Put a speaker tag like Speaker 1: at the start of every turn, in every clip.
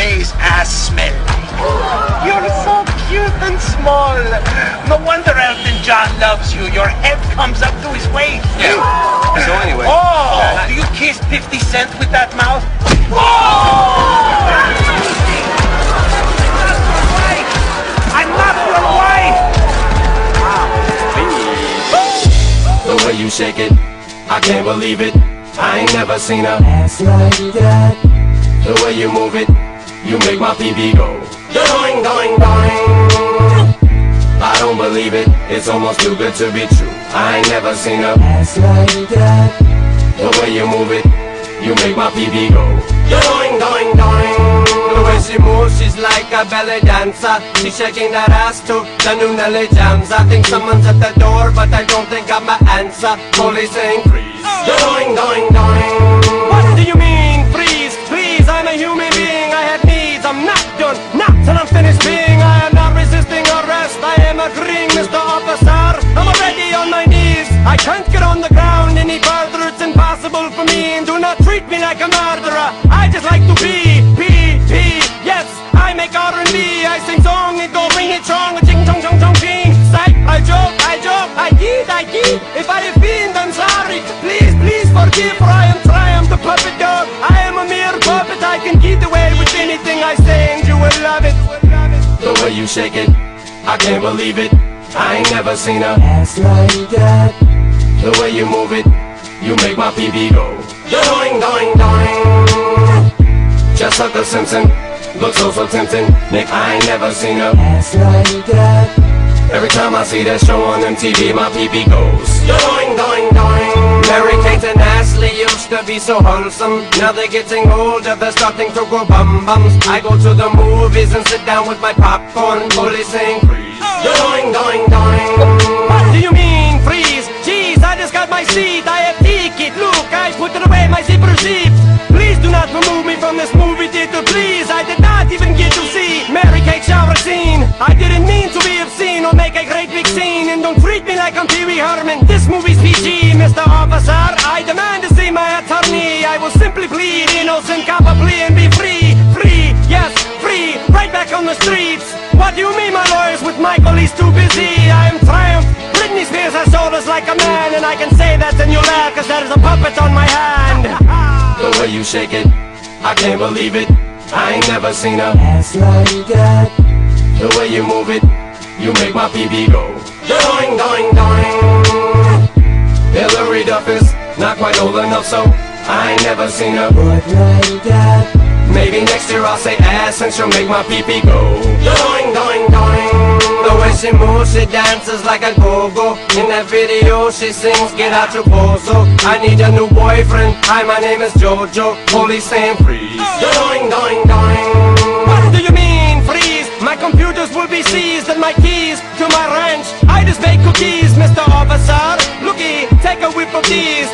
Speaker 1: praise I smell. You're so cute and small. No wonder Elton John loves you. Your head comes up to his waist.
Speaker 2: Yeah. So anyway.
Speaker 1: Oh, do you kiss 50 Cent with that mouth? Oh!
Speaker 3: the way you shake it. I can't believe it. I ain't never seen a
Speaker 4: ass like that.
Speaker 3: The way you move it you make my PB go. Doing, doing, doing. I don't believe it, it's almost too good to be true. I ain't never seen a
Speaker 4: Ass like that.
Speaker 3: The way you move it, you make my PB go. Doing, doing, doing. The way she moves, she's like a belly dancer. She's shaking that ass to the new Nelly jams. I think someone's at the door, but I don't think I'm an answer. Police saying freeze. Doing, doing, doing. Not till I'm finished being. I am not resisting arrest. I am agreeing, Mr. Officer. I'm already on my knees. I can't get on the ground any further. It's impossible for me. And do not treat me like a murderer. Love it. The way you shake it, I can't believe it. I ain't never seen a
Speaker 4: Ass like that.
Speaker 3: The way you move it, you make my PB go. Doing, doing, doing. Jessica Simpson, looks so so tempting. Nick, I ain't never seen a.
Speaker 4: Ass like that.
Speaker 3: Every time I see that show on MTV, my PB goes. Doing, doing, doing. Mary Kate and used to be so wholesome. Now they're getting older, they're starting to grow bum bums. I go to the movies and sit down with my popcorn, fully saying freeze. Doing, doing, doing. What do you mean freeze? Jeez, I just got my seat. I have ticket. Look, I put away, my zipper zipped. Please do not remove me from this movie theater, please. I did not even get to see Mary Kate shower scene. I didn't mean to be obscene or make a great big scene. And don't treat me like I'm Pee Wee Herman. This movie's PG, Mr. Officer. I demand my attorney. I will simply plead innocent copper plea and be free, free, yes, free, right back on the streets. What do you mean, my lawyers? With Michael, he's too busy. I am Triumph. Britney Spears has shoulders like a man, and I can say that and you laugh, cause there is a puppet on my hand. The way you shake it, I can't believe it. I ain't never seen a
Speaker 4: Ass like that.
Speaker 3: The way you move it, you make my PB go. Doing, doing, doing. Hilary Duff is not quite old enough, so I ain't never seen a
Speaker 4: Butt like that.
Speaker 3: Maybe next year I'll say ass and she'll make my pee-pee go. Doing, doing, doing. The way she moves, she dances like a go-go. In that video she sings, get out your bozo. I need a new boyfriend, hi my name is Jojo. Police saying freeze. Doing, doing, doing. What do you mean freeze? My computers will be seized and my keys to my ranch. I just bake cookies, Mr. Officer. Looky, take a whiff of these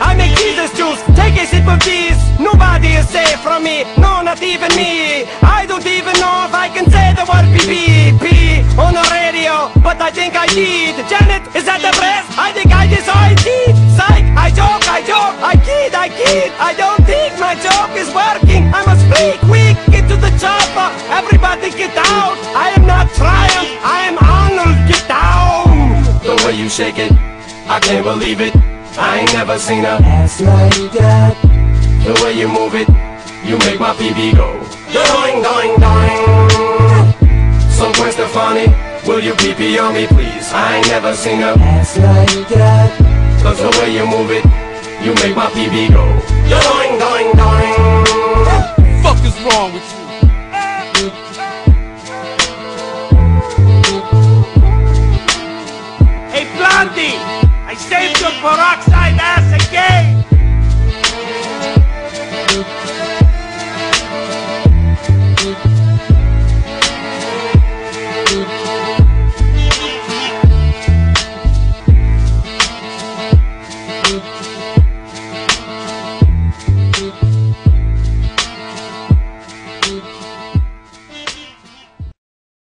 Speaker 3: I make Jesus juice, take a sip of this Nobody is safe from me, no not even me. I don't even know if I can say the word PPP on the radio But I think I did. Janet, is that the press? I think I decided Psych, I joke, I joke, I kid, I kid. I don't think my joke is working. I must flee quick, get to the chopper. Everybody get out. I am not Triumph, I am Arnold, get down. The way you shake it, I can't believe it I ain't never seen a
Speaker 4: Ass like that.
Speaker 3: the way you move it, you make my PB go. Doing, doing, doing. So Gwen Stefani, will you PP on me, please? I ain't never seen a
Speaker 4: Ass like that.
Speaker 3: Cause the way you move it, you make my PB go. Doing, doing, doing.
Speaker 2: Fuck is wrong with you?
Speaker 1: peroxide.